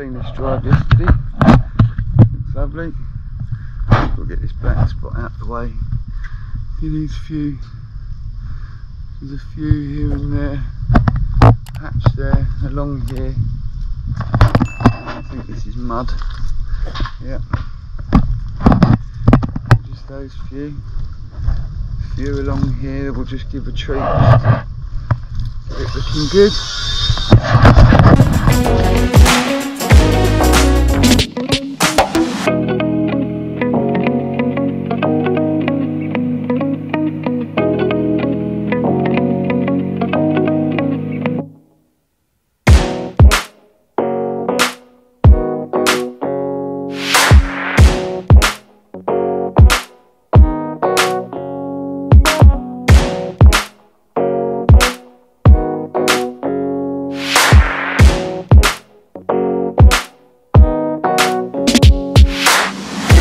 This drive yesterday. Looks lovely. We'll get this black spot out the way. These few. There's a few here and there. Patch there, along here. I think this is mud. Yep. Just those few. A Few along here. We'll just give a treat. Get it looking good.